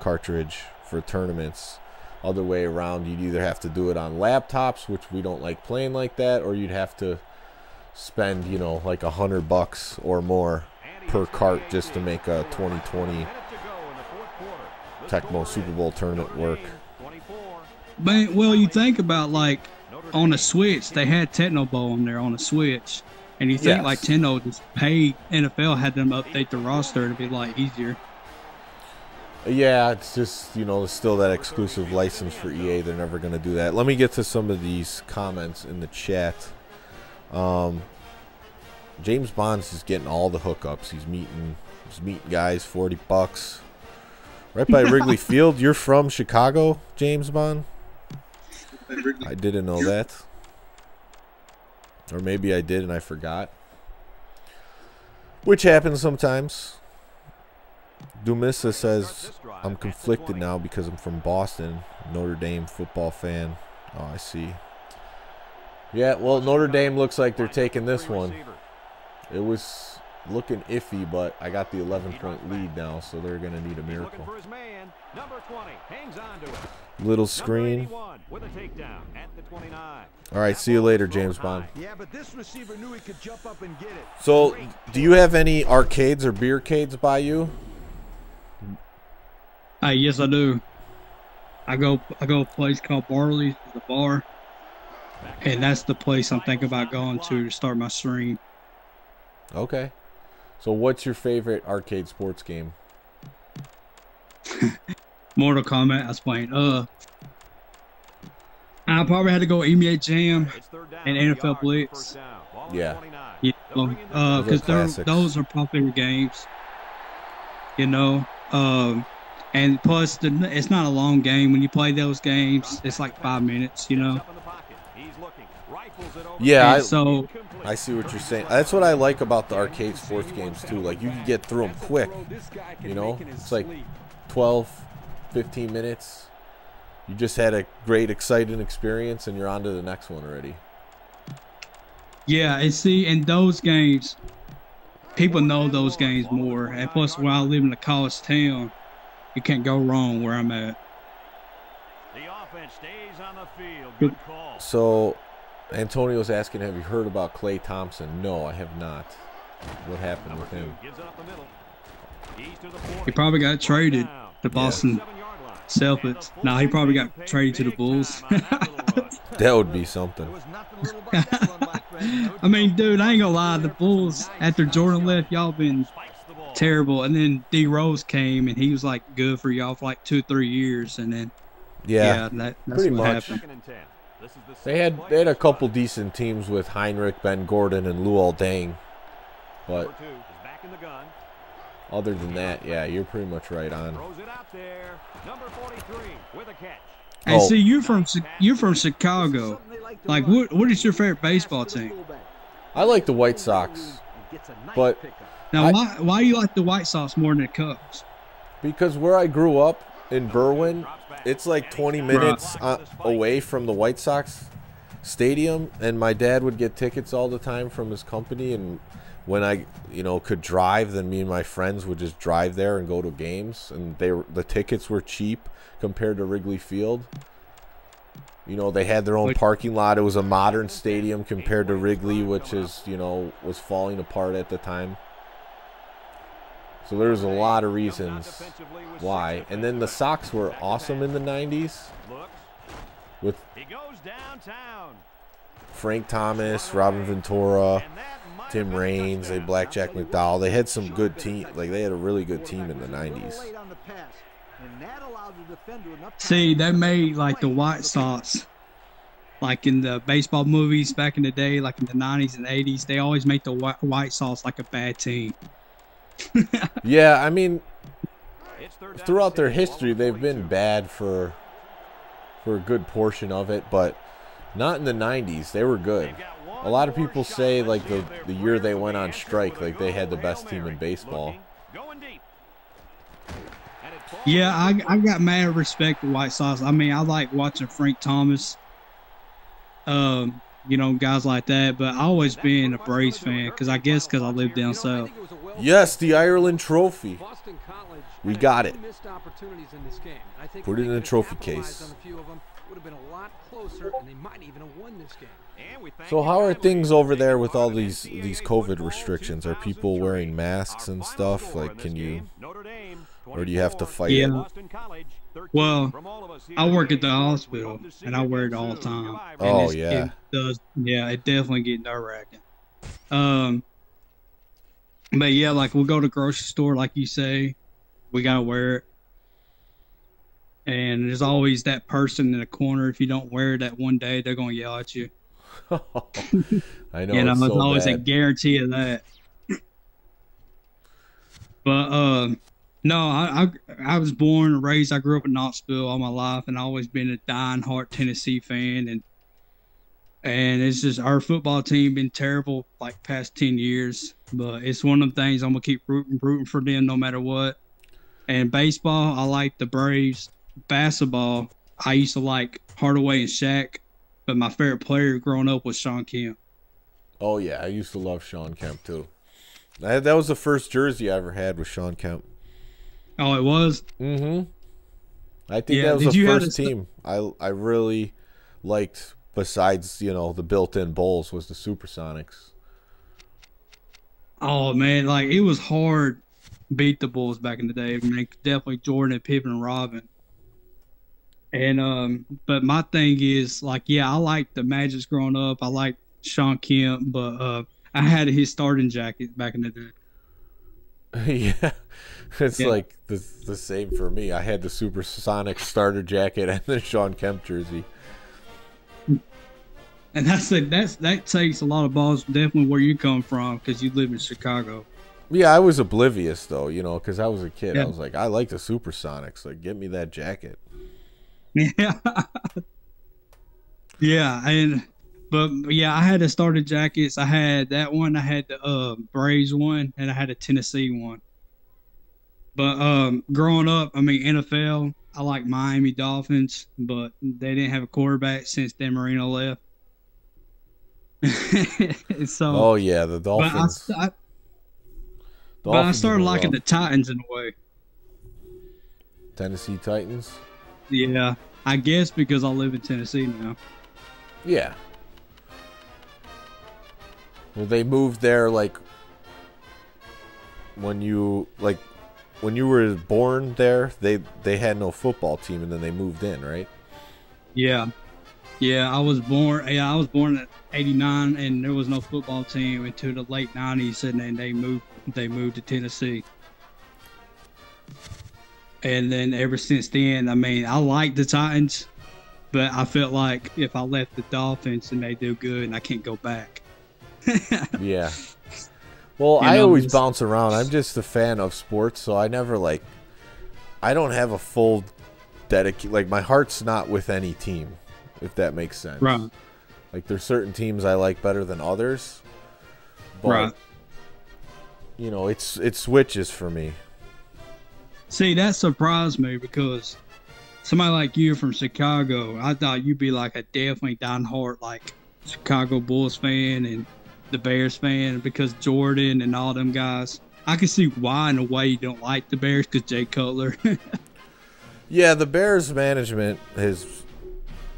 cartridge for tournaments. Other way around, you'd either have to do it on laptops, which we don't like playing like that, or you'd have to spend, you know, like a hundred bucks or more per cart just to make a 2020 Minute to go in the fourth quarter. The Tecmo Super Bowl tournament work. Dame 24. But well, you think about like on a Switch, they had Tecmo Bowl on there on a Switch, and you think Yes. like Tecmo just paid NFL had them update the roster to be like easier. Yeah, it's just you know, it's still that exclusive license for EA. They're never gonna do that. Let me get to some of these comments in the chat. Um, James Bond's just getting all the hookups. He's meeting, he's meeting guys, forty bucks, right by Wrigley Field. You're from Chicago, James Bond? I didn't know that, or maybe I did and I forgot. Which happens sometimes. Dumissa says, I'm conflicted now because I'm from Boston, Notre Dame football fan. Oh, I see. Yeah, well, Notre Dame looks like they're taking this one. It was looking iffy, but I got the 11 point lead now, so they're going to need a miracle. for his man. Number 20 hangs on to. Little screen. 81 with a takedown at the 29. All right, see you later, James Bond. Yeah, but this receiver knew he could jump up and get it. So, do you have any arcades or beercades by you? Hey, yes, I do. I go I go to a place called Barley's, the bar, and that's the place I'm thinking about going to to start my stream. Okay. So, what's your favorite arcade sports game? Mortal Kombat. I was playing. Uh, I probably had to go NBA Jam. It's third And NFL yard Blitz. first down. Ball on Yeah. 29. You know, bring in the uh, Those are because classics. those are popular games. You know, um, and plus the, it's not a long game. When you play those games, it's like five minutes. You know, Up in the pocket. He's looking. Rifles it over. Yeah, I- so I see what you're saying. That's what I like about the arcade sports games, too. Like, you can get through them quick. You know, it's like 12, 15 minutes. You just had a great, exciting experience, and you're on to the next one already. Yeah, and see, in those games, people know those games more. And plus, where I live in a college town, you can't go wrong where I'm at. The offense stays on the field. Good call. So, Antonio's asking, have you heard about Klay Thompson? No, I have not. What happened Number with him? gives it up the middle. He's to the 40. He probably got traded Down. to Boston Seven-yard line. Celtics. And the Nah, he probably got traded to the Bulls. big time on that little rush. That would be something. was nothing little about that one, my friend. No I mean, dude, I ain't gonna lie. The Bulls, after Jordan left, y'all been Spikes the ball. terrible. And then D Rose came, and he was like good for y'all for like two, three years. And then, yeah, Yeah. that, that's Pretty what much. happened. Second and 10. This is the They had they had a couple decent teams with Hinrich, Ben Gordon, and Luol Deng. But other than that, yeah, you're pretty much right on. Throws it out there. Number 43 with a catch. Hey, Oh. see, you're from you're from Chicago. Like to Like, run. what what is your favorite baseball team? I like the White Sox And gets a nice but- Now, I- why why you like the White Sox more than the Cubs? because where I grew up in Berwyn, it's like 20 minutes uh, away from the White Sox stadium, and my dad would get tickets all the time from his company. And when I, you know, could drive, then me and my friends would just drive there and go to games, and they were, the tickets were cheap compared to Wrigley Field. You know, they had their own parking lot. It was a modern stadium compared to Wrigley, which is, you know, was falling apart at the time. So there's a lot of reasons why. And then the Sox were awesome in the 90s with He goes downtown. Frank Thomas, Robin Ventura, And that might Tim have been a Raines, they. Blackjack McDowell. They had some good team. Like they had a really good team in the Was a little 90s. late on the pass, and that allowed the defender enough time See, they made like the White Sox, like in the baseball movies back in the day, like in the '90s and '80s, they always make the White, White Sox like a bad team. Yeah, I mean, It's third down throughout their history, they've been bad for for a good portion of it, but not in the 90s. They were good. They've got one A lot of people say like the the year they went on strike, like they had the best team in baseball. Looking, going deep. And it falls Yeah, I, I got mad respect for White Sox. I mean, I like watching Frank Thomas, um, you know, guys like that. But I always been a Braves fan because I guess because I live down south. Yes, the Ireland Trophy. We got it. Missed opportunities in this game. I think Put it in a trophy case. On a few of them, would have been a lot closer, and they might even have won this game. And we thank So how are things over there with all these these COVID restrictions? Are people wearing masks and stuff? Like, can you? game, Notre Dame, or do you have to fight Yeah. it? Boston College, 13. Well, From all of us here I work at the hospital hope to see and I wear it all the time. Oh, yeah. it does. Yeah, it definitely get nerve wracking. Um, but yeah, like we'll go to grocery store, like you say, we gotta wear it. And there's always that person in the corner. If you don't wear it that one day, they're gonna yell at you. I know you know, it's so always a guarantee of that. But um, no, I, I I was born and raised. I grew up in Knoxville all my life, and I always been a dying-heart Tennessee fan. And and it's just our football team been terrible like past ten years. But it's one of them things I'm gonna keep rooting rooting for them no matter what. And baseball, I like the Braves. Basketball, I used to like Hardaway and Shaq, but my favorite player growing up was Shawn Kemp. Oh yeah, I used to love Shawn Kemp too. That, that was the first jersey I ever had with Shawn Kemp. Oh, it was. Mm-hmm. I think Yeah, that was the you first st- team I I really liked. Besides, you know, the built-in Bulls was the Supersonics. Oh man, like it was hard beat the Bulls back in the day. I mean, definitely Jordan and Pippen and Robin. And um, but my thing is like, yeah, I like the Magics growing up. I like Shawn Kemp, but uh, I had his starting jacket back in the day. yeah, it's Yeah. like the the same for me. I had the Supersonic starter jacket and the Shawn Kemp jersey. And that's a, that's that takes a lot of balls. Definitely where you come from because you live in Chicago. Yeah, I was oblivious though, you know, because I was a kid. I was like, I like the Supersonics. Like, get me that jacket. Yeah. yeah, and but yeah, I had the starter jackets. I had that one. I had the uh, Braves one, and I had a Tennessee one. But um, growing up, I mean NFL, I like Miami Dolphins, but they didn't have a quarterback since Dan Marino left. so, Oh yeah, the but I, Dolphins. I, but I started liking the Titans in a way. Tennessee Titans. Yeah, I guess because I live in Tennessee now. Yeah. Well, they moved there like when you like when you were born there. They they had no football team, and then they moved in, right? Yeah, yeah. I was born. Yeah, I was born at '89, and there was no football team until the late '90s, and then they moved. They moved to Tennessee. And then ever since then, I mean, I like the Titans, but I felt like if I left the Dolphins and they do good, and I can't go back. yeah. Well, You I know, always bounce around. I'm just a fan of sports, so I never like. I don't have a full dedicate. Like my heart's not with any team, if that makes sense. Right. Like there's certain teams I like better than others. But, Right. You know, it's it switches for me. See, that surprised me because somebody like you from Chicago, I thought you'd be like a definitely diehard like Chicago Bulls fan and the Bears fan because Jordan and all them guys. I can see why in a way you don't like the Bears because Jay Cutler. Yeah, the Bears management has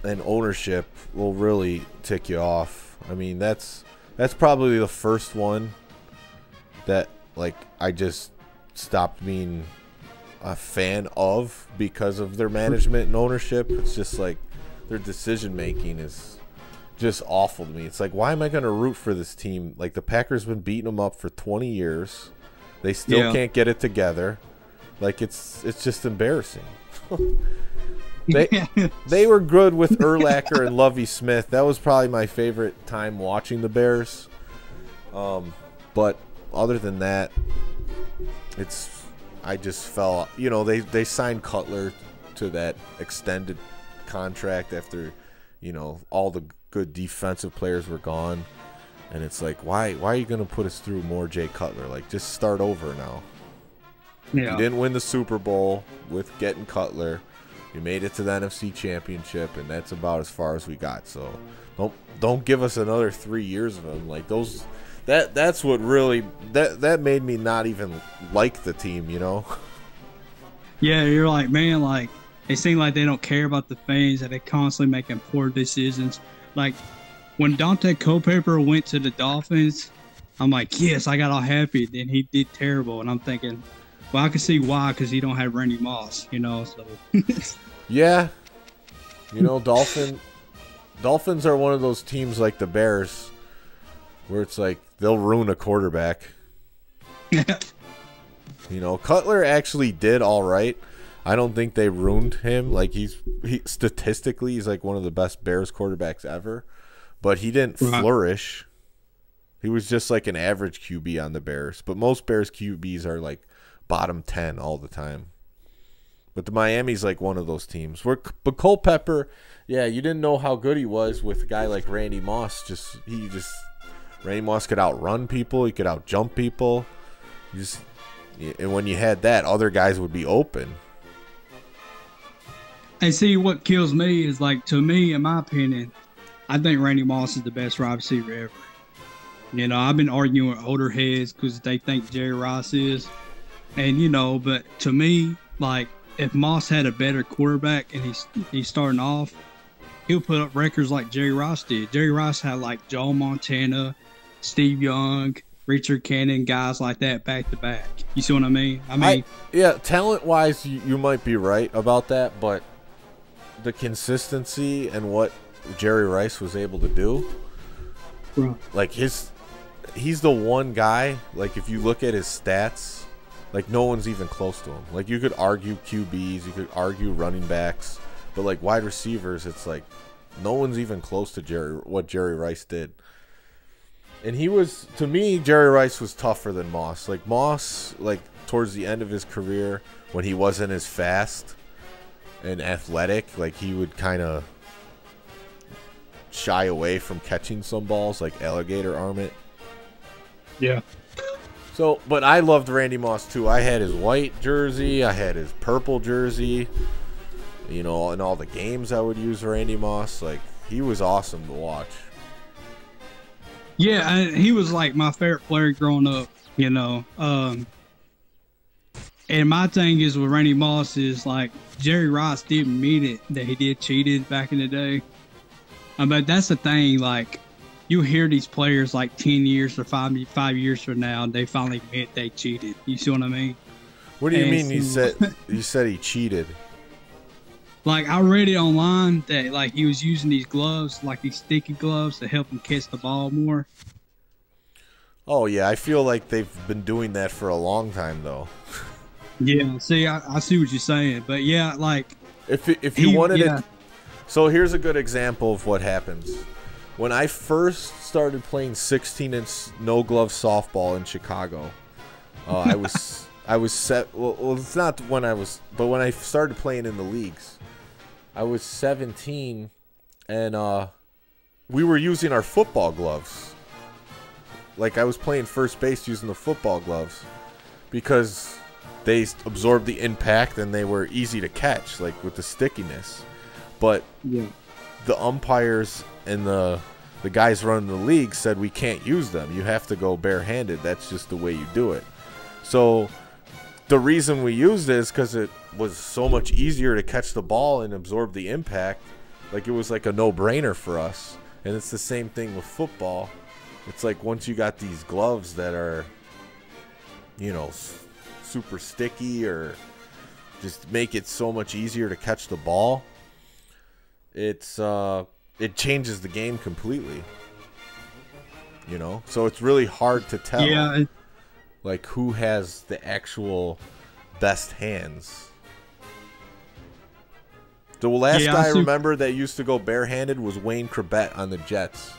and ownership will really tick you off. I mean, that's that's probably the first one that like I just stopped being a fan of because of their management and ownership. It's just like their decision making is just awful to me. It's like why am I going to root for this team? Like the Packers have been beating them up for 20 years. They still Yeah. can't get it together. Like it's it's just embarrassing. they they were good with Urlacher and Lovie Smith. That was probably my favorite time watching the Bears. Um, but other than that, it's I just fell. You know, they they signed Cutler to that extended contract after you know all the good defensive players were gone, and it's like why why are you gonna put us through more Jay Cutler? Like just start over now. yeah. You didn't win the Super Bowl with getting Cutler. You made it to the NFC Championship, and that's about as far as we got. So don't don't give us another three years of him. Like those, that that's what really that that made me not even like the team. You know? Yeah, you're like, man, like it seem like they don't care about the fans and they constantly making poor decisions. Like when Daunte Culpepper went to the Dolphins, I'm like, yes, I got all happy. Then he did terrible, and I'm thinking, well, I can see why because he don't have Randy Moss, you know. So Yeah. You know, Dolphin Dolphins are one of those teams like the Bears, where it's like they'll ruin a quarterback. You know, Cutler actually did all right. I don't think they ruined him. Like he's he statistically he's like one of the best Bears quarterbacks ever, but he didn't Right. flourish. He was just like an average QB on the Bears, but most Bears QBs are like bottom 10 all the time. But the Miami's like one of those teams. Where but Culpepper, yeah, you didn't know how good he was with a guy like Randy Moss. Just he just Randy Moss could outrun people. He could outjump people. You just and when you had that, other guys would be open. and see what kills me is like to me, in my opinion, I think Randy Moss is the best wide receiver ever. You know, I've been arguing with older heads because they think Jerry Rice is, and you know, but to me, like if Moss had a better quarterback and he's he's starting off, he'll put up records like Jerry Rice did. Jerry Rice had like Joe Montana, Steve Young, Richard Cannon, guys like that back to back. You see what I mean? I mean, I, yeah, talent wise, you, you might be right about that, but the consistency and what Jerry Rice was able to do, Right. like his, he's the one guy. Like if you look at his stats, like no one's even close to him. Like you could argue QBs, you could argue running backs, but like wide receivers, it's like no one's even close to Jerry what Jerry Rice did. And he was to me, Jerry Rice was tougher than Moss. Like Moss, like towards the end of his career, when he wasn't as fast and athletic, like he would kind of shy away from catching some balls, like alligator arm it. yeah. So, but I loved Randy Moss too. I had his white jersey, I had his purple jersey. You know, in all the games I would use Randy Moss. Like he was awesome to watch. Yeah, I, he was like my favorite player growing up, you know. Um, And my thing is with Randy Moss is like Jerry Rice didn't mean it that he did cheated back in the day. But that's the thing, like you hear these players like ten years or five five years from now, they finally admit they cheated. You see what I mean? What do you And mean? You so- said you said he cheated. Like I read it online that like he was using these gloves, like these sticky gloves, to help him catch the ball more. Oh yeah, I feel like they've been doing that for a long time though. Yeah. See, I, I see what you're saying, but yeah, like If if you He- wanted yeah. it, so here's a good example of what happens. When I first started playing 16 inch no glove softball in Chicago, uh, I was I was set. Well, well, it's not when I was, but when I started playing in the leagues, I was 17, and uh, we were using our football gloves. Like I was playing first base using the football gloves because they absorbed the impact and they were easy to catch, like with the stickiness. But yeah. the umpires and the the guys running the league said we can't use them. You have to go barehanded. That's just the way you do it. So the reason we used it is because it was so much easier to catch the ball and absorb the impact. Like it was like a no-brainer for us. And it's the same thing with football. It's like once you got these gloves that are, you know, super sticky or just make it so much easier to catch the ball it's uh it changes the game completely you know so it's really hard to tell Yeah, like who has the actual best hands the last Yeah, guy I remember that used to go barehanded was Wayne Chrebet on the Jets.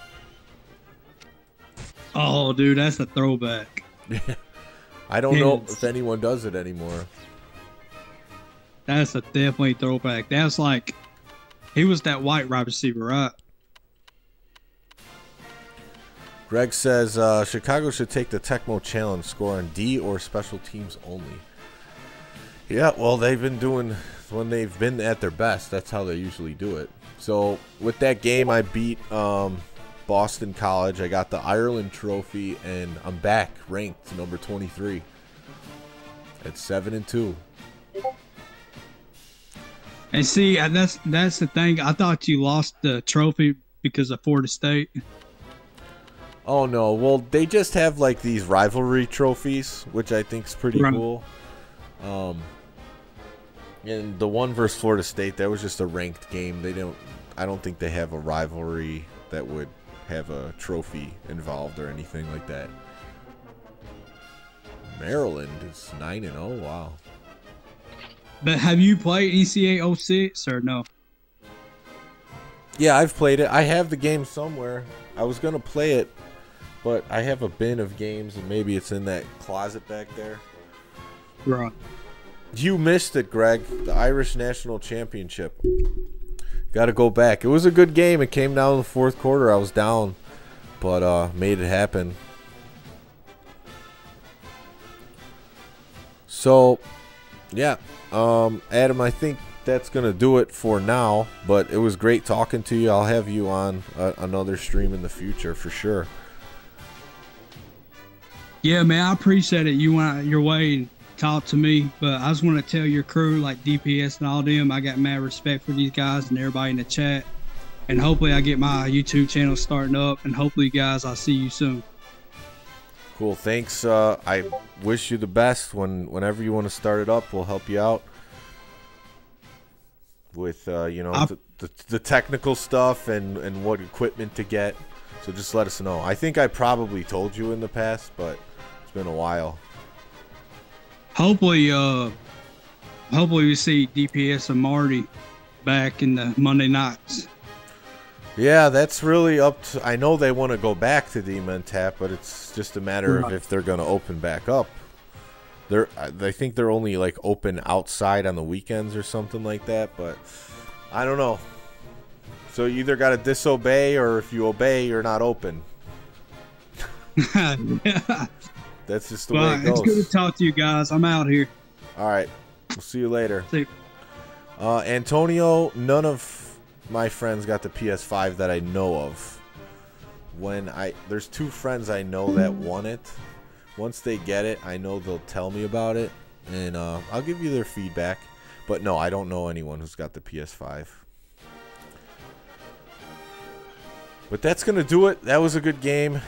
Oh, dude, that's a throwback. I don't know if anyone does it anymore. That's a definitely throwback. That's like he was that white wide receiver, right? Greg says uh, Chicago should take the Tecmo Challenge, score on D or special teams only. Yeah, well, they've been doing when they've been at their best. That's how they usually do it. So with that game, I beat um, Boston College. I got the Ireland Trophy, and I'm back ranked number 23 at seven and two. And see, uh, that's that's the thing. I thought you lost the trophy because of Florida State. Oh no! Well, they just have like these rivalry trophies, which I think is pretty cool. Um, and the one versus Florida State, that was just a ranked game. They don't. I don't think they have a rivalry that would have a trophy involved or anything like that. Maryland is nine and oh. Wow. But have you played E NCAA 06 or no? Yeah, I've played it. I have the game somewhere. I was gonna play it, but I have a bin of games, and maybe it's in that closet back there. Right. You missed it, Greg. The Irish National Championship. Got to go back. It was a good game. It came down in the fourth quarter. I was down, but uh, made it happen. So, yeah, um, Adam, I think that's gonna do it for now. But it was great talking to you. I'll have you on uh, another stream in the future for sure. Yeah, man, I appreciate it. You went your way and talked to me, but I just want to tell your crew, like DPS and all them, I got mad respect for these guys and everybody in the chat. And hopefully, I get my YouTube channel starting up, and hopefully, guys, I'll see you soon. Cool. Thanks. Uh, I wish you the best. When whenever you want to start it up, we'll help you out with uh, you know the, the, the technical stuff and and what equipment to get. So just let us know. I think I probably told you in the past, but it's been a while. Hopefully, uh, hopefully we see DPS and Marty back in the Monday nights. Yeah, that's really up to. I know they want to go back to Demon Tap, but it's just a matter of if they're going to open back up. They're, I think they're only like open outside on the weekends or something like that, but I don't know. So you either got to disobey, or if you obey, you're not open. yeah. That's just the Well, way it goes. it's good to talk to you guys. I'm out here. All right, we'll see you later. See. Uh, Antonio, none of my friends got the PS5 that I know of. When I there's two friends I know that want it. Once they get it, I know they'll tell me about it, and uh, I'll give you their feedback. But no, I don't know anyone who's got the PS5. But that's going to do it. That was a good game.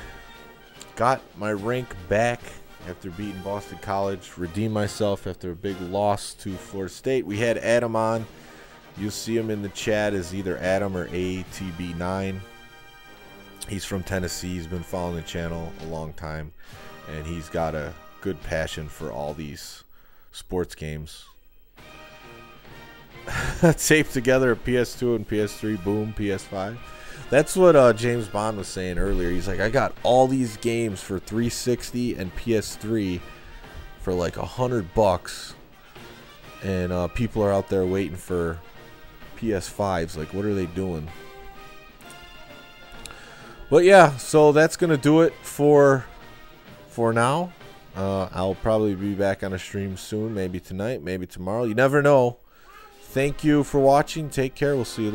Got my rank back after beating Boston College. Redeemed myself after a big loss to Florida State. We had Adam on. You'll see him in the chat as either Adam or ATB9. He's from Tennessee. He's been following the channel a long time. And he's got a good passion for all these sports games. Taped together a PS2 and PS3, boom, PS5. That's what uh, James Bond was saying earlier. He's like, I got all these games for 360 and PS3 for like a hundred bucks, and uh, people are out there waiting for PS5s. Like, what are they doing? But yeah, so that's gonna do it for for now. Uh, I'll probably be back on a stream soon, maybe tonight, maybe tomorrow. You never know. Thank you for watching. Take care. We'll see you.